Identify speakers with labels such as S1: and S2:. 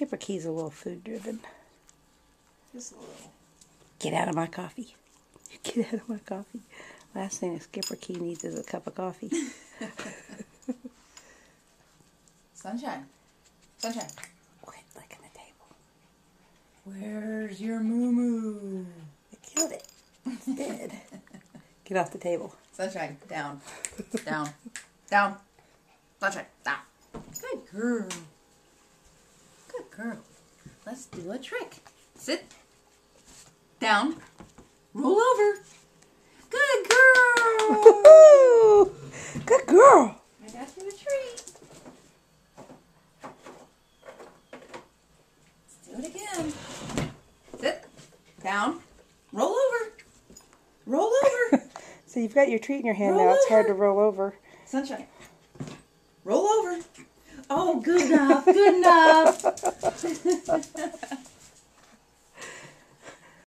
S1: Schipperke's a little food driven.
S2: Just a little.
S1: Get out of my coffee. Get out of my coffee. Last thing a Skipper Key needs is a cup of coffee.
S2: Sunshine. Sunshine.
S1: Quit licking the table.
S2: Where's your moo moo?
S1: I killed it. It's dead. Get off the table.
S2: Sunshine. Down. Down. Down. Sunshine. Down. Good girl. Good girl. Let's do a trick. Sit. Down. Roll over. Good girl.
S1: Good girl.
S2: I got you a treat. Let's do it again. Sit. Down. Roll over. Roll over.
S1: So you've got your treat in your hand
S2: Roll
S1: now. It's hard to roll over.
S2: Sunshine. Roll over. Oh, good enough. Good enough.